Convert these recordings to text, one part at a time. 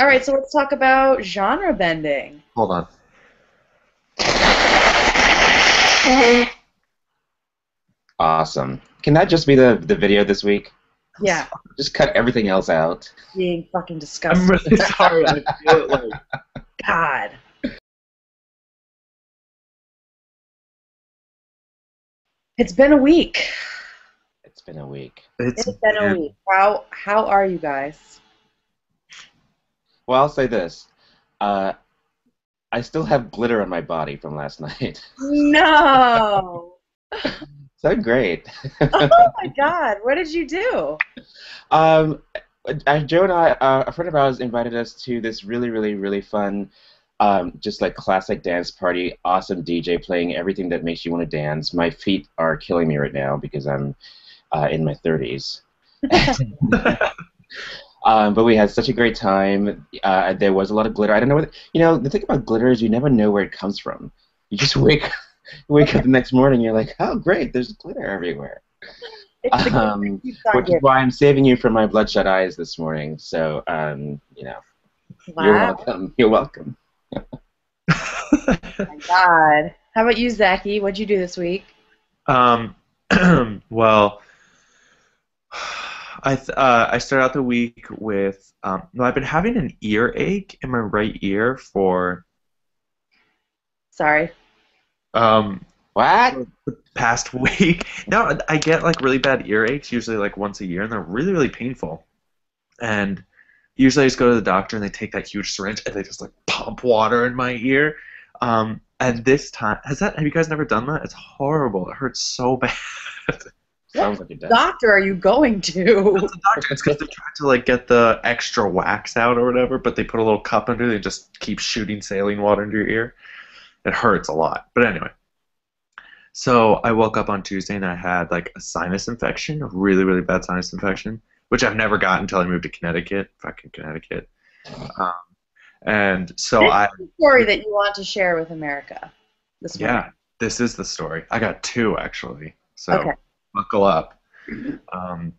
All right, so let's talk about genre bending. Hold on. Awesome. Can that just be the, the video this week? Yeah, Just cut everything else out. being fucking disgusting. I'm really sorry. I feel like God. It's been a week. It's been a week. it's It's been a week. How how are you guys? Well, I'll say this. Uh, I still have glitter on my body from last night. No. so great. oh my God! What did you do? Um, uh, Joe and I, uh, a friend of ours, invited us to this really, really, really fun, um, just like classic dance party. Awesome DJ playing everything that makes you want to dance. My feet are killing me right now because I'm uh, in my 30s. Um, but we had such a great time. Uh, there was a lot of glitter. I don't know what you know. The thing about glitter is you never know where it comes from. You just wake wake up the next morning, you're like, oh great, there's glitter everywhere. Um, gift that keeps on Which is why I'm saving you from my bloodshot eyes this morning. So um, you know, you're welcome. You're welcome. my God. How about you, Zachy? What'd you do this week? Um, well, I th- uh, I started out the week with um, no, I've been having an earache in my right ear for Sorry. um What? the past week. Now I get like really bad earaches usually like once a year, and they're really really painful. And usually I just go to the doctor and they take that huge syringe and they just like pump water in my ear. Um, and this time, has that? Have you guys never done that? It's horrible. It hurts so bad. Sounds like it does. Doctor, are you going to? the doctor it's because they're trying to like get the extra wax out or whatever, but they put a little cup under it and just keep shooting saline water into your ear. It hurts a lot. But anyway. So I woke up on Tuesday and I had like a sinus infection, a really, really bad sinus infection, which I've never gotten until I moved to Connecticut. Fucking Connecticut. Um, and so I This is the story that you want to share with America this morning. yeah, this is the story. I got two actually. So Okay. Buckle up. Um,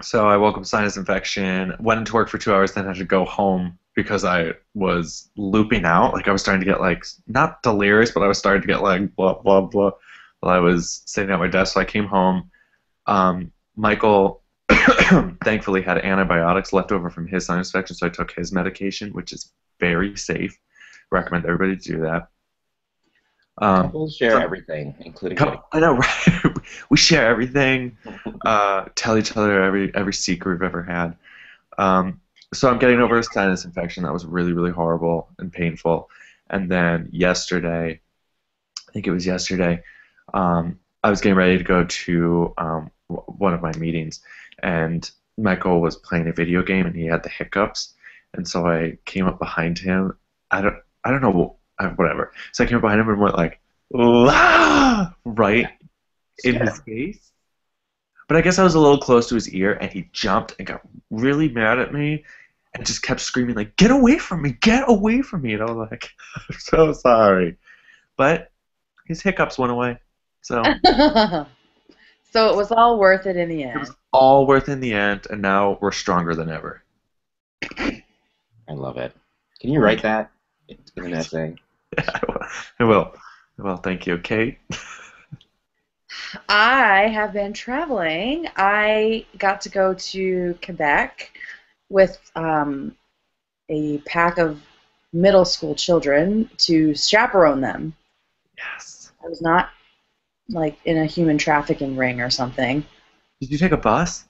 so I woke up with sinus infection, went into work for two hours, then had to go home because I was looping out. Like I was starting to get like not delirious, but I was starting to get like blah blah blah while I was sitting at my desk. So I came home. Um, Michael thankfully had antibiotics left over from his sinus infection, so I took his medication, which is very safe. Recommend everybody do that. Um, Couples share everything, including. I know, right? we share everything, uh, tell each other every every secret we've ever had. Um, so I'm getting over a sinus infection that was really really horrible and painful. And then yesterday, I think it was yesterday, um, I was getting ready to go to um, w- one of my meetings, and Michael was playing a video game and he had the hiccups, and so I came up behind him. I don't I don't know Uh, whatever. So I came up behind him and went like. Right in his face. But I guess I was a little close to his ear, and he jumped and got really mad at me, and just kept screaming like, "Get away from me! Get away from me!" And I was like, "I'm so sorry," but his hiccups went away, so so it was all worth it in the it end. was all worth in the end, and now we're stronger than ever. I love it. Can you write that in an essay? I will. I will. Well, thank you, Kate. I have been traveling. I got to go to Quebec with um, a pack of middle school children to chaperone them. Yes. I was not like in a human trafficking ring or something. Did you take a bus?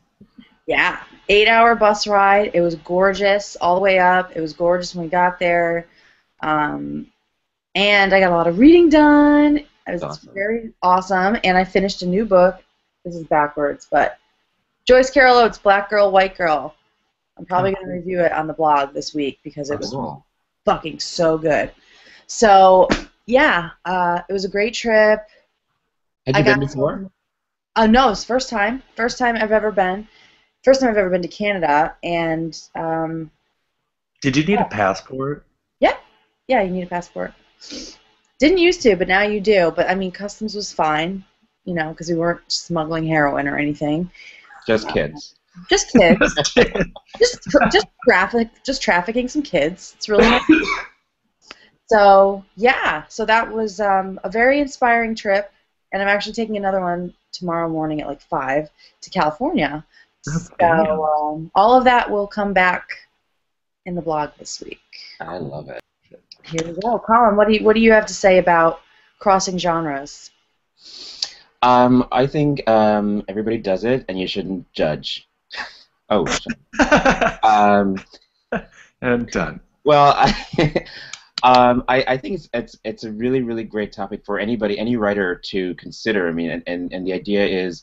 Yeah, eight hour bus ride. It was gorgeous all the way up. It was gorgeous when we got there. Um, and I got a lot of reading done. It was Awesome. very awesome. And I finished a new book. This is backwards, but Joyce Carol Oates, Black Girl, White Girl. I'm probably going to review it on the blog this week because it was Cool. fucking so good. So, yeah, uh, it was a great trip. Had I you been before? some- Uh, no, it's first time. First time I've ever been. First time I've ever been to Canada, and um, Did you need a passport? Yeah, yeah, you need a passport. Didn't used to, but now you do. But I mean, customs was fine, you know, because we weren't smuggling heroin or anything. Just kids. just kids, just just traffic, just trafficking some kids. It's really nice. So yeah, so that was um, a very inspiring trip, and I'm actually taking another one tomorrow morning at like five to California. That's So um, all of that will come back in the blog this week. I love it. Here we go, Colin. What do you what do you have to say about crossing genres? Um, I think um, everybody does it, and you shouldn't judge. oh, um, and done. well, I, um, I, I think it's, it's it's a really really great topic for anybody, any writer to consider. I mean, and, and, and the idea is,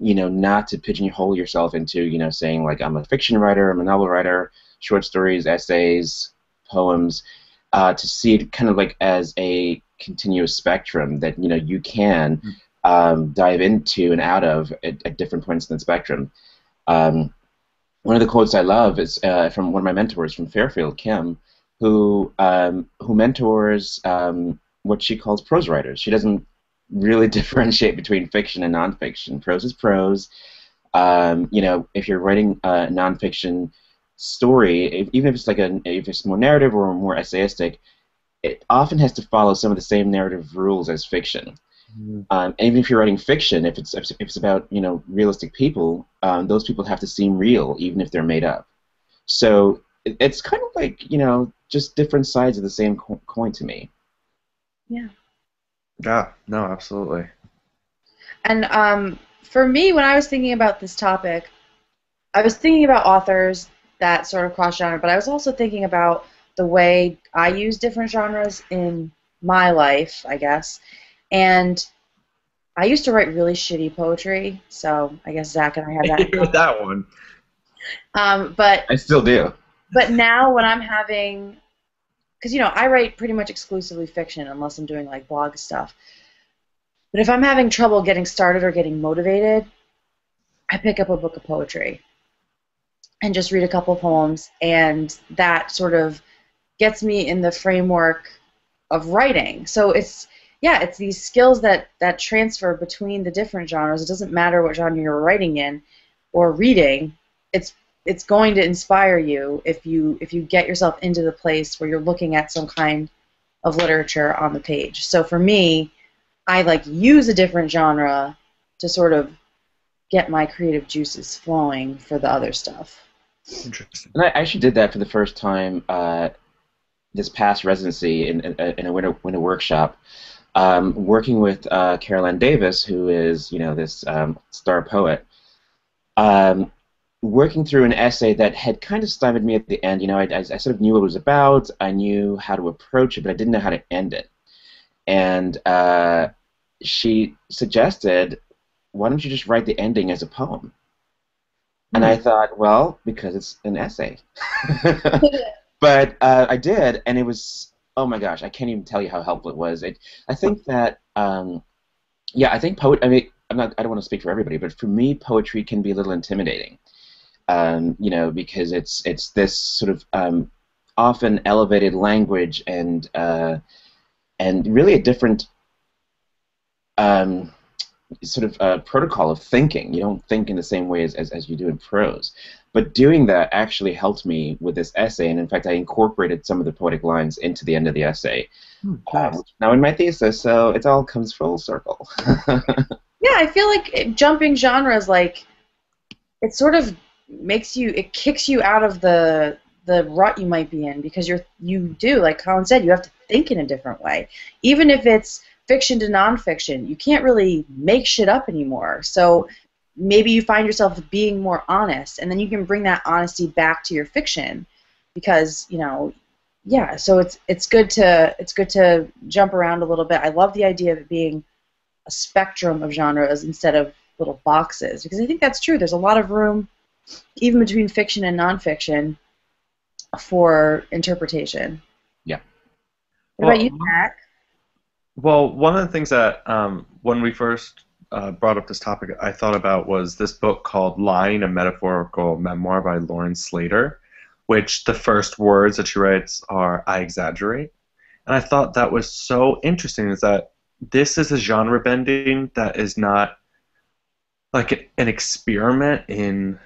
you know, not to pigeonhole yourself into, you know, saying like I'm a fiction writer, I'm a novel writer, short stories, essays, poems, uh, to see it kind of like as a continuous spectrum that you know you can um, dive into and out of at, at different points in the spectrum. Um, one of the quotes I love is uh, from one of my mentors from Fairfield, Kim, who um, who mentors um, what she calls prose writers. She doesn't really differentiate between fiction and nonfiction. Prose is prose. Um, you know, if you're writing a nonfiction story, if, even if it's like a if it's more narrative or more essayistic, it often has to follow some of the same narrative rules as fiction. Um, and even if you're writing fiction, if it's if it's about you know realistic people, um, those people have to seem real, even if they're made up. So it, it's kind of like you know just different sides of the same co- coin to me. Yeah. Yeah, no, absolutely. And um, for me, when I was thinking about this topic, I was thinking about authors that sort of cross genre, but I was also thinking about the way I use different genres in my life, I guess. And I used to write really shitty poetry, so I guess Zach and I have that. in common. that one. um, but I still do. but now when I'm having, because you know I write pretty much exclusively fiction unless I'm doing like blog stuff. But if I'm having trouble getting started or getting motivated, I pick up a book of poetry and just read a couple poems, and that sort of gets me in the framework of writing. So it's yeah, it's these skills that that transfer between the different genres. It doesn't matter what genre you're writing in or reading. It's it's going to inspire you if you if you get yourself into the place where you're looking at some kind of literature on the page. So for me, I like use a different genre to sort of get my creative juices flowing for the other stuff. Interesting. And I actually did that for the first time uh, this past residency in, in, in a winter winter workshop, um, working with uh, Carol Ann Davis, who is you know this um, star poet. Um, working through an essay that had kind of stymied me at the end. You know, I, I, I sort of knew what it was about. I knew how to approach it, but I didn't know how to end it. And uh, she suggested, "Why don't you just write the ending as a poem?" And I thought, well, because it's an essay. but uh, I did, and it was oh my gosh, I can't even tell you how helpful it was. It, I think that um, yeah, I think poet. I mean, I'm not. I don't want to speak for everybody, but for me, poetry can be a little intimidating. Um, you know, because it's it's this sort of um, often elevated language and uh, and really a different um, sort of uh, protocol of thinking. You don't think in the same way as, as, as you do in prose. But doing that actually helped me with this essay, and in fact, I incorporated some of the poetic lines into the end of the essay. Um, now in my thesis, so it all comes full circle. Yeah, I feel like it, jumping genres like it sort of makes you it kicks you out of the the rut you might be in because you're you do like Colin said you have to think in a different way. Even if it's fiction to nonfiction, you can't really make shit up anymore. So maybe you find yourself being more honest, and then you can bring that honesty back to your fiction because you know yeah so it's it's good to it's good to jump around a little bit i love the idea of it being a spectrum of genres instead of little boxes because I think that's true. There's a lot of room, even between fiction and nonfiction, for interpretation. Yeah. What about Well, you, Mac? Well, one of the things that um, when we first uh, brought up this topic, I thought about was this book called "Lying: A Metaphorical Memoir" by Lauren Slater, which the first words that she writes are "I exaggerate," and I thought that was so interesting. Is that this is a genre bending that is not like an experiment in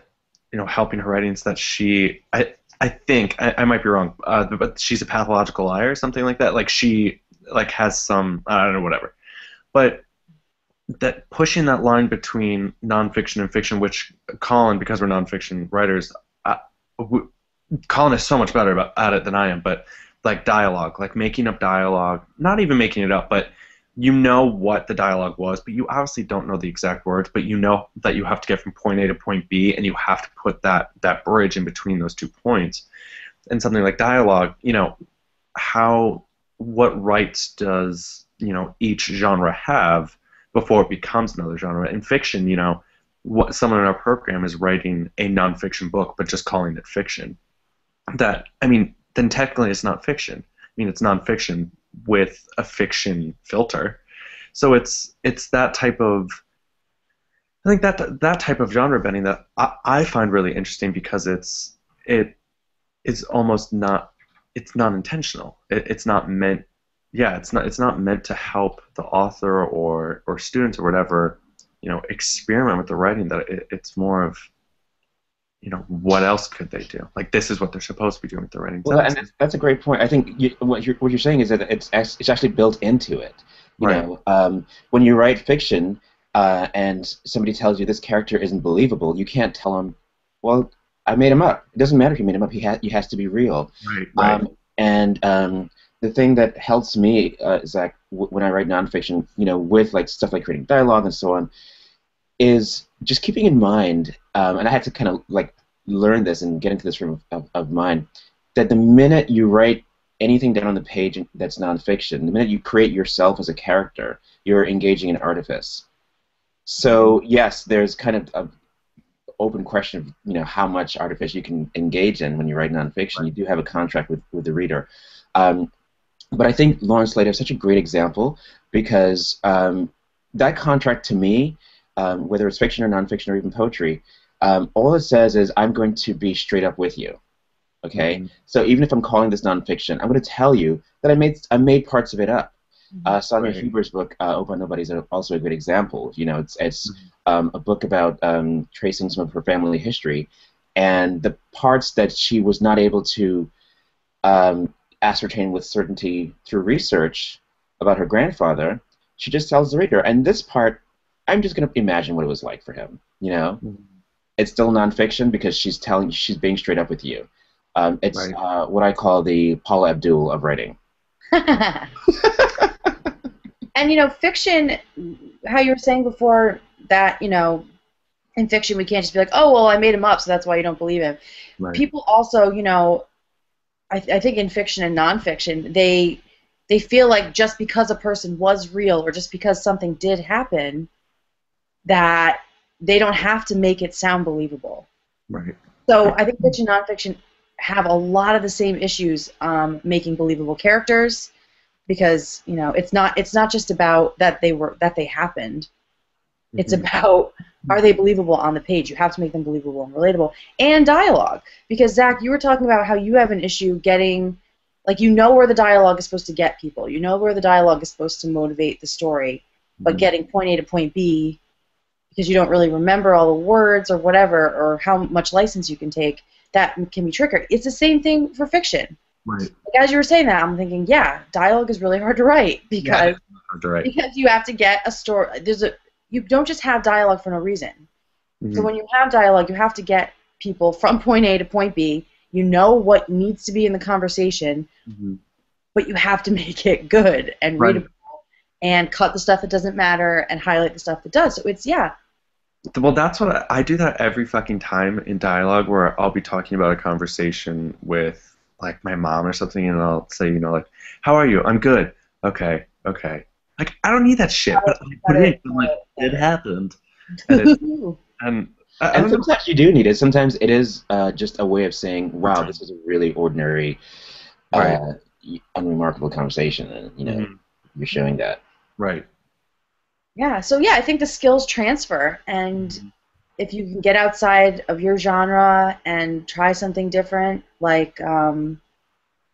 you know helping her writing is that she I I think I, I might be wrong, uh, but she's a pathological liar or something like that. Like she like has some I don't know whatever, but that pushing that line between nonfiction and fiction, which Colin, because we're nonfiction writers, uh, w- Colin is so much better about, at it than I am. But like dialogue, like making up dialogue, not even making it up, but you know what the dialogue was, but you obviously don't know the exact words, but you know that you have to get from point A to point B, and you have to put that that bridge in between those two points. And something like dialogue, you know, how what rights does you know each genre have before it becomes another genre? In fiction, you know, what someone in our program is writing a nonfiction book, but just calling it fiction. That I mean, then technically it's not fiction. I mean, it's nonfiction, with a fiction filter. So it's it's that type of I think that that type of genre bending that I, I find really interesting because it's it it's almost not it's not intentional. It, it's not meant yeah it's not it's not meant to help the author or or students or whatever you know experiment with the writing. That it, it's more of you know, what else could they do? Like this is what they're supposed to be doing with the writing. Well, and that's a great point. I think you, what you're what you're saying is that it's it's actually built into it. You right. know, um, when you write fiction uh, and somebody tells you this character isn't believable, you can't tell them, well, I made him up. It doesn't matter if you made him up. He has he has to be real. Right. right. Um, and um, the thing that helps me, uh, Zach, w- when I write nonfiction, you know, with like stuff like creating dialogue and so on, is just keeping in mind, um, and I had to kind of like learn this and get into this room of, of mine, that the minute you write anything down on the page that's nonfiction, the minute you create yourself as a character, you're engaging in artifice. So yes, there's kind of a open question of you know how much artifice you can engage in when you write nonfiction. You do have a contract with, with the reader. Um, but I think Lauren Slater is such a great example because um, that contract to me um, whether it's fiction or nonfiction or even poetry, um, all it says is I'm going to be straight up with you. Okay, mm-hmm. so even if I'm calling this nonfiction, I'm going to tell you that I made I made parts of it up. Mm-hmm. Uh, Sonya right. Huber's book, uh, Opa Nobody, is also a great example. You know, it's it's mm-hmm. um, a book about um, tracing some of her family history, and the parts that she was not able to um, ascertain with certainty through research about her grandfather, she just tells the reader. And this part I'm just gonna imagine what it was like for him. You know, mm-hmm. it's still nonfiction because she's telling, she's being straight up with you. Um, it's right. uh, what I call the Paula Abdul of writing. and you know, fiction. How you were saying before that, you know, in fiction we can't just be like, oh well, I made him up, so that's why you don't believe him. Right. People also, you know, I, th- I think in fiction and nonfiction, they they feel like just because a person was real or just because something did happen, that they don't have to make it sound believable. Right. So I think fiction and nonfiction have a lot of the same issues um, making believable characters because you know it's not it's not just about that they were that they happened. Mm-hmm. It's about are they believable on the page? You have to make them believable and relatable and dialogue because Zach, you were talking about how you have an issue getting like you know where the dialogue is supposed to get people. You know where the dialogue is supposed to motivate the story, but mm-hmm. getting point A to point B because you don't really remember all the words or whatever or how much license you can take, that can be triggered. It's the same thing for fiction. Right. Like as you were saying that, I'm thinking, yeah, dialogue is really hard to write because yeah, to write. because you have to get a story. There's a you don't just have dialogue for no reason. Mm-hmm. So when you have dialogue, you have to get people from point A to point B. You know what needs to be in the conversation, mm-hmm. but you have to make it good and right. readable and cut the stuff that doesn't matter and highlight the stuff that does. So it's yeah, well, that's what I, I, do that every fucking time in dialogue where I'll be talking about a conversation with like my mom or something, and I'll say, you know, like, "How are you? I'm good. Okay, okay." Like I don't need that shit, but I put it in, like it happened, and, it, and, and sometimes you do need it. Sometimes it is uh, just a way of saying, "Wow, this is a really ordinary, uh, right. unremarkable conversation," and you know, mm-hmm. you're showing that. Right. Yeah, so yeah, I think the skills transfer, and mm-hmm. If you can get outside of your genre and try something different, like um,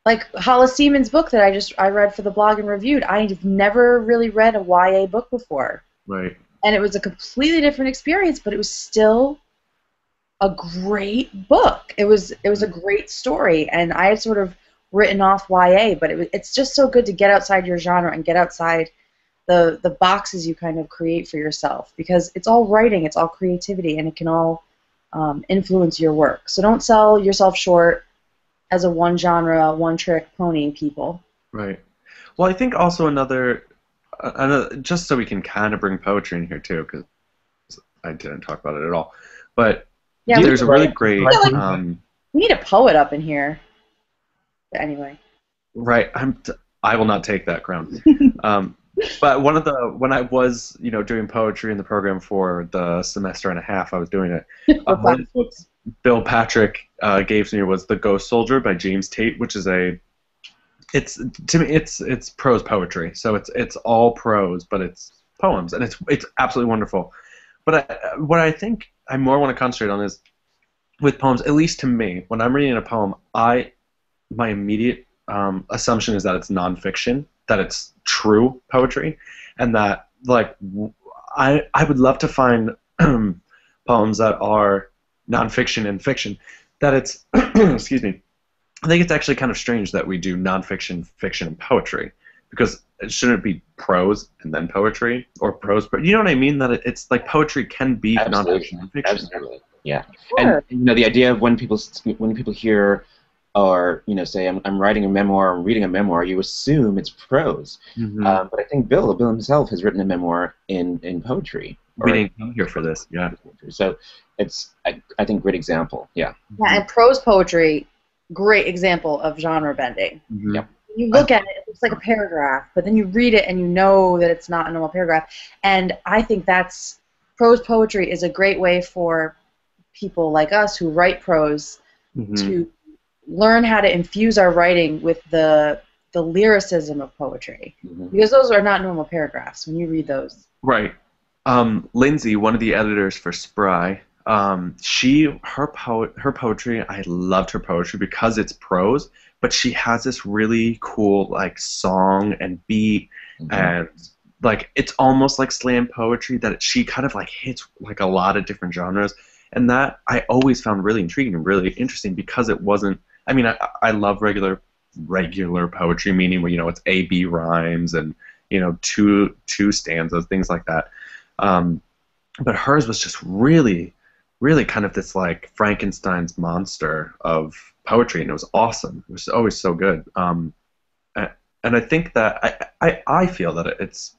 like Hala Seaman's book that I just I read for the blog and reviewed. I've never really read a YA book before. Right. And it was a completely different experience, but it was still a great book. It was it was a great story, and I had sort of written off YA, but it, it's just so good to get outside your genre and get outside the the boxes you kind of create for yourself because it's all writing, it's all creativity, and it can all um, influence your work. So don't sell yourself short as a one genre, one trick pony. People. Right. Well, I think also another, uh, another just so we can kind of bring poetry in here too, because I didn't talk about it at all. But Yeah, we, there's a really great. Like- Um, we need a poet up in here. But anyway. right. I'm. T- I will not take that crown. um, but one of the when I was you know doing poetry in the program for the semester and a half I was doing it. Uh, one of the books Bill Patrick uh, gave to me was The Ghost Soldier by James Tate, which is a it's to me it's it's prose poetry. So it's it's all prose, but it's poems, and it's it's absolutely wonderful. But I, what I think I more want to concentrate on is with poems, at least to me, when I'm reading a poem, I my immediate um, assumption is that it's nonfiction, that it's true poetry, and that like I I would love to find poems that are nonfiction and fiction. That it's excuse me. I think it's actually kind of strange that we do nonfiction, fiction, and poetry because it shouldn't be prose and then poetry or prose. But you know what I mean? That it's like poetry can be Absolutely. nonfiction and fiction. Absolutely. Yeah. Sure. And you know the idea of when people when people hear or you know say I'm, I'm writing a memoir, I'm reading a memoir, you assume it's prose. Mhm. Um, but I think Bill, Bill himself, has written a memoir in in poetry. we or- didn't come here for this. Yeah. So it's I, I think great example. Yeah. Yeah, and prose poetry, great example of genre bending. Mhm. Yep. You look at it, it looks like a paragraph, but then you read it and you know that it's not a normal paragraph. And I think that's prose poetry is a great way for people like us who write prose Mhm. to learn how to infuse our writing with the the lyricism of poetry Mhm. because those are not normal paragraphs when you read those. Right. Um, Lindsay, one of the editors for Spry, um, she her poet her poetry. I loved her poetry because it's prose, but she has this really cool like song and beat Mhm. and like it's almost like slam poetry that she kind of like hits like a lot of different genres and that i always found really intriguing and really interesting because it wasn't i mean i, I love regular regular poetry meaning where you know it's a b rhymes and you know two two stanzas things like that. Um, but hers was just really really kind of this like frankenstein's monster of poetry and it was awesome. It was always so good. Um, and i think that i i, I feel that it's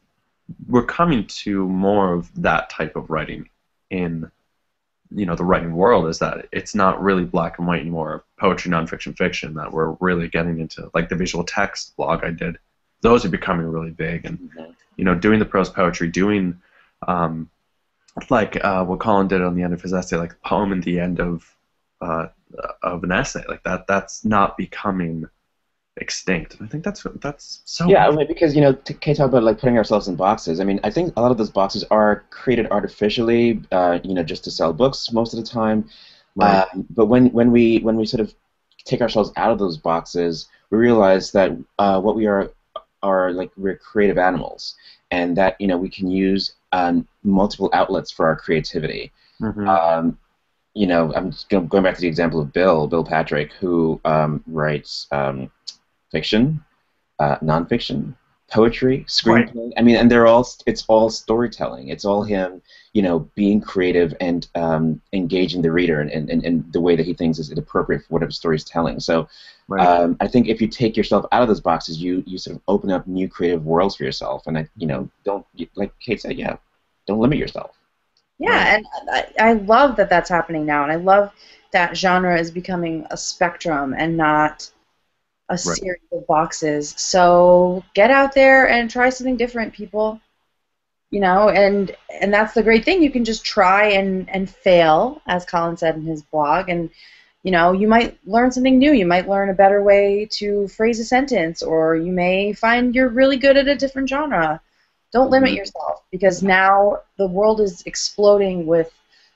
we're coming to more of that type of writing in you know the writing world is that it's not really black and white anymore poetry nonfiction fiction that we're really getting into like the visual text blog i did those are becoming really big and Mhm. you know doing the prose poetry doing um, like uh, what colin did on the end of his essay like poem in the end of uh, of an essay like that that's not becoming extinct i think that's that's so Yeah, I mean, because you know, Kay talked about like putting ourselves in boxes. I mean, I think a lot of those boxes are created artificially, uh, you know, just to sell books most of the time. Right. Um, but when when we when we sort of take ourselves out of those boxes, we realize that uh, what we are are like we're creative animals, and that you know we can use um, multiple outlets for our creativity. Mhm. Um, you know, I'm going back to the example of Bill, Bill Patrick, who um, writes um, fiction, uh, nonfiction, poetry, screenplay. I mean, and they're all it's all storytelling. It's all him, you know, being creative and um, engaging the reader and, in, in, in the way that he thinks is appropriate for whatever story he's telling. So right. um, I think if you take yourself out of those boxes, you you sort of open up new creative worlds for yourself. And I, you know, don't like Kate said, yeah, don't limit yourself. Yeah, and I, I love that that's happening now, and I love that genre is becoming a spectrum and not a series of boxes. So get out there and try something different, people. You know, and and that's the great thing. You can just try and and fail, as Colin said in his blog, and you know you might learn something new. You might learn a better way to phrase a sentence, or you may find you're really good at a different genre. Don't limit Mhm. yourself because now the world is exploding with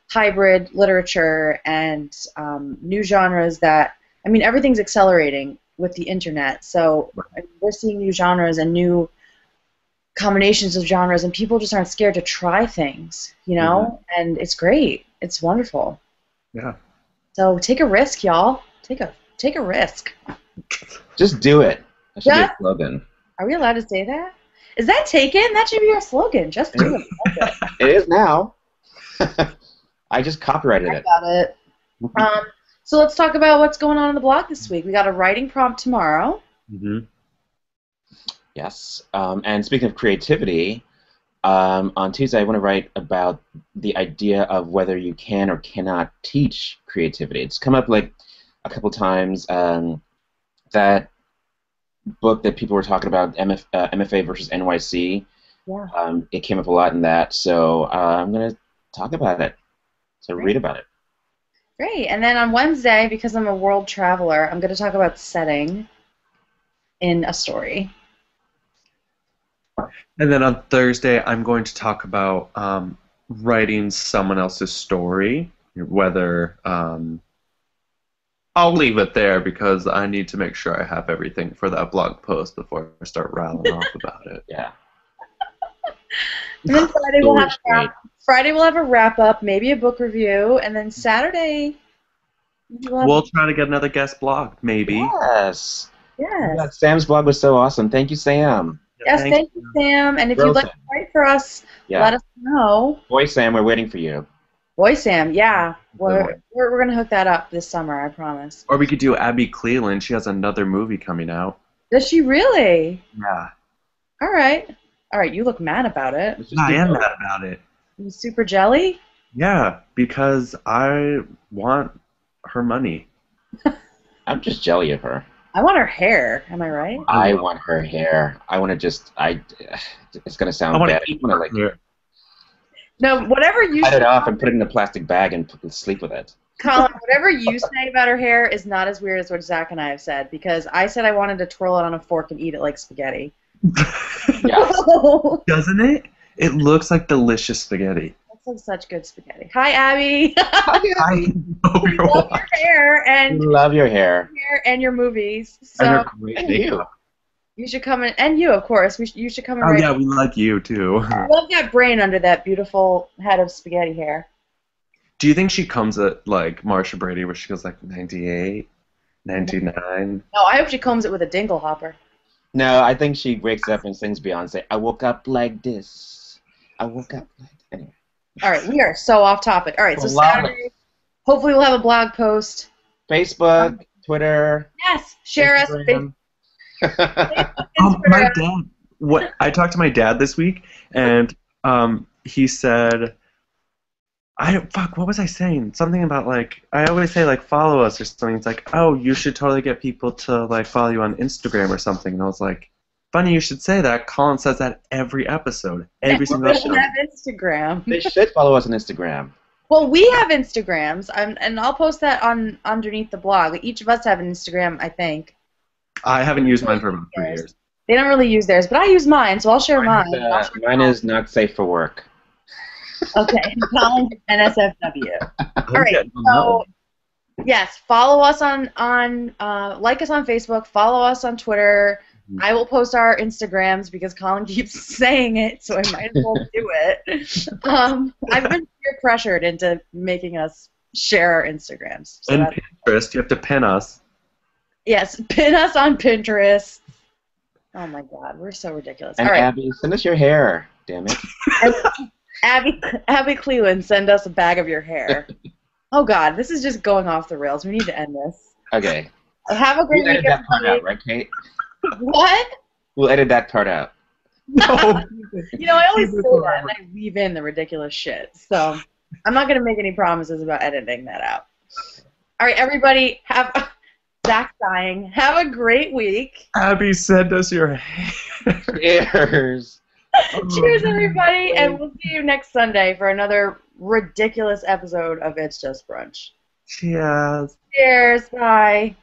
hybrid literature and um, new genres that I mean everything's accelerating with the internet. So I we're seeing new genres and new combinations of genres, and people just aren't scared to try things, you know. And it's great. It's wonderful. Yeah. So take a risk, y'all. Take a take a risk. Just do it. That should Yeah. be a slogan. Are we allowed to say that? Is that taken? That should be our slogan. Just do it. It is now. I just copyrighted I it. got it. Um, so let's talk about what's going on in the blog this week. We got a writing prompt tomorrow. hmm Yes. Um, and speaking of creativity, um, on Tuesday I want to write about the idea of whether you can or cannot teach creativity. It's come up like a couple times. Um, that book that people were talking about, MF, uh, MFA versus NYC, Yeah. um, it came up a lot in that. So uh, I'm going to talk about it. So Great. read about it. Great. And then on Wednesday, because I'm a world traveler, I'm going to talk about setting in a story. And then on Thursday, I'm going to talk about um, writing someone else's story. Whether um, I'll leave it there because I need to make sure I have everything for that blog post before I start rattling off about it. Yeah. And then Friday we'll have Story's great. Friday we'll have a wrap up, maybe a book review, and then Saturday we'll We'll try to get another guest blog, maybe. Yes. yes. Yeah, Sam's blog was so awesome. Thank you, Sam. Yes, Thank thank you, Sam. And if Well you'd like said. to write for us, Yeah. let us know. Boy, Sam, we're waiting for you. Boy, Sam, yeah. We're, we're, we're going to hook that up this summer, I promise. Or we could do Abby Cleland. She has another movie coming out. Does she really? Yeah. All right. All right, you look mad about it. I am mad about it. You super jelly? Yeah, because I want her money. I'm just jelly of her. I want her hair. Am I right? I want her hair. I want to just. I. It's gonna sound I bad. to I want to like her. No, whatever you cut it off and put it in a plastic bag and p- sleep with it. Colin, whatever you say about her hair is not as weird as what Zach and I have said because I said I wanted to twirl it on a fork and eat it like spaghetti. Yeah. Doesn't it? It looks like delicious spaghetti. That's like such good spaghetti. Hi, Abby. I know we love watching. your hair and Love your hair. hair and your movies. And So her great And makeup. you. you should come in, and you, of course. We sh- you should come and Oh write. yeah, we like you too. I love that brain under that beautiful head of spaghetti hair. Do you think she comes at like Marcia Brady where she goes like 98, 99? No, I hope she combs it with a dingle hopper. No, I think she wakes up and sings Beyonce. I woke up like this. I woke up like. Anyway. All right, we are so off topic. All right, so Love. Saturday, hopefully we'll have a blog post. Facebook, Twitter. Yes, share us. Instagram. Facebook, Um, my dad. What I talked to my dad this week, and um, he said, "I fuck. What was I saying? Something about like I always say like follow us or something. It's like, oh, you should totally get people to like follow you on Instagram or something." And I was like, "Funny you should say that." Colin says that every episode, every We single don't episode. have Instagram. they should follow us on Instagram. Well, we have Instagrams, I'm, and I'll post that on underneath the blog. Each of us have an Instagram, I think. I haven't used mine for about three years. They don't really use theirs, but I use mine, so I'll share mine. Mine is, I'll uh, share mine is not safe for work. Okay, Colin's NSFW. All right, So, yes, follow us on on uh, like us on Facebook, follow us on Twitter. Mhm. I will post our Instagrams because Colin keeps saying it, so I might as well do it. Um, I've been peer pressured into making us share our Instagrams. So and Pinterest, you have to pin us. yes, pin us on Pinterest. Oh my God, we're so ridiculous. And All right, Abby, send us your hair. Damn it. Abby, Abby Cleland, send us a bag of your hair. Oh God, this is just going off the rails. We need to end this. Okay. Have a great We'll edit week, that part out, right, Kate? What? We'll edit that part out. No. You know, I always say that, and I leave in the ridiculous shit. So I'm not going to make any promises about editing that out. All right, everybody, have Zach's dying. Have a great week. Abby, send us your hair. Cheers. Cheers, everybody, and we'll see you next Sunday for another ridiculous episode of It's Just Brunch. Cheers. Cheers. Bye.